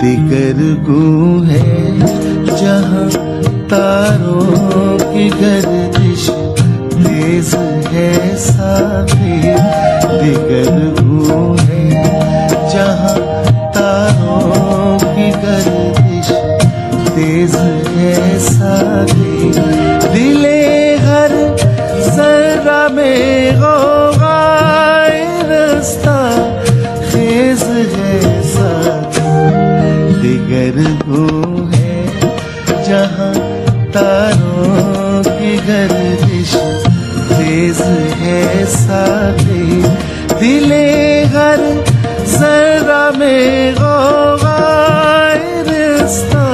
दिगर गु है जहाँ तारों की गर्दिश तेज है साथी दिगर गु है साथी। दिले हर जरा में रिश्ता।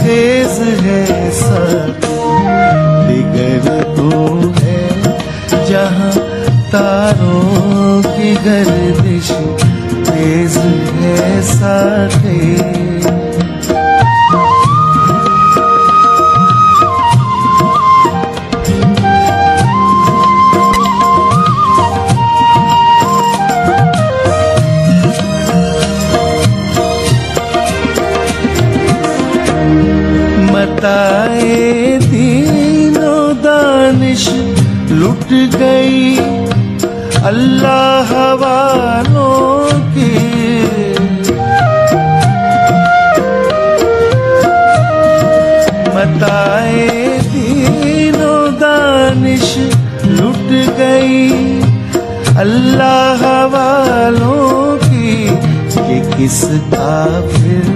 खेज है साथी। गो है जहाँ तारों की गर्दिश मताए तीनों दानिश लुट गई। अल्लाह वालों की। मताए तीनों दानिश लुट गई। अल्लाह वालों की ये किस काफिर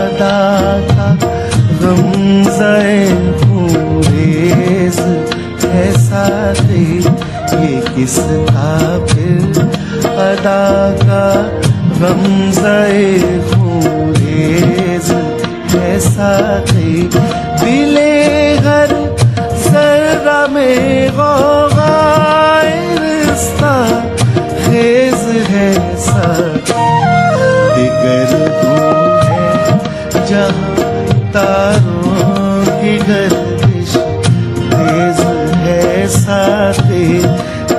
अदा का गम रेज ऐसा दे ये किस काफिर अदा का गम रेज ऐसा दे दिले है साथी दिगर तू है जहाँ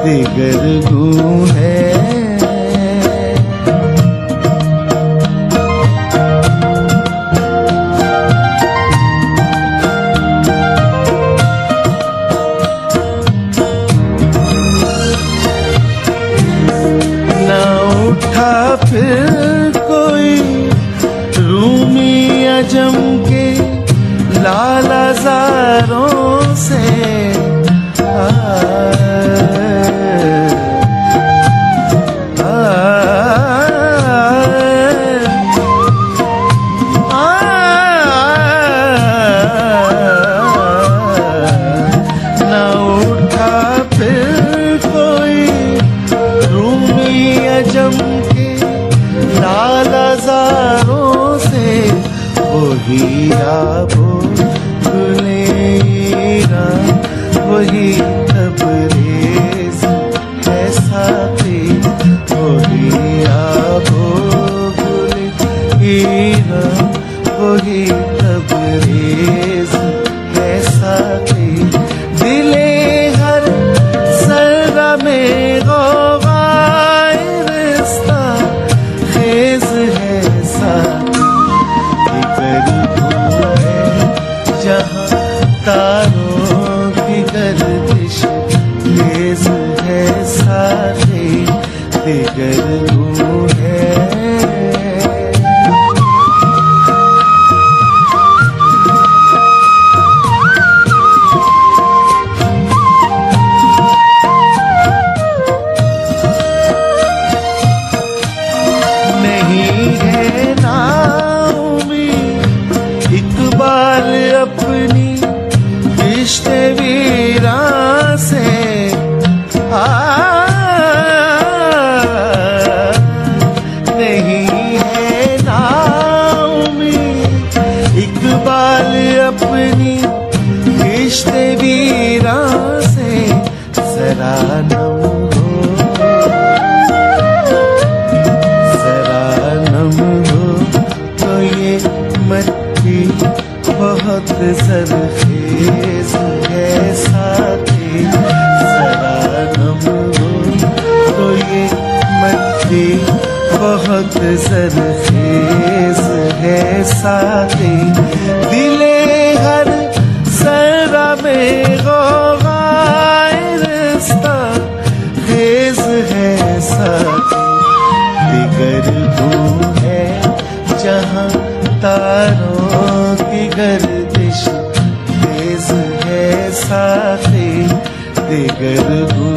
दिगर गु है। न उठा फिर कोई रूमी अजम के लालाजारों से आ, आ, ही दिगर है नहीं है। नाउमी इकबाल अपनी रिश्ते से आ अपनी रिश्ते वीरा से जरा नम हो। जरा नम हो तो ये मट्टी बहुत सरखेज है साथी। जरा नम हो तो ये मट्टी बहुत सरखेज है साथी। दिल तारों की गर्दिश तेज है साथी दिगर हूँ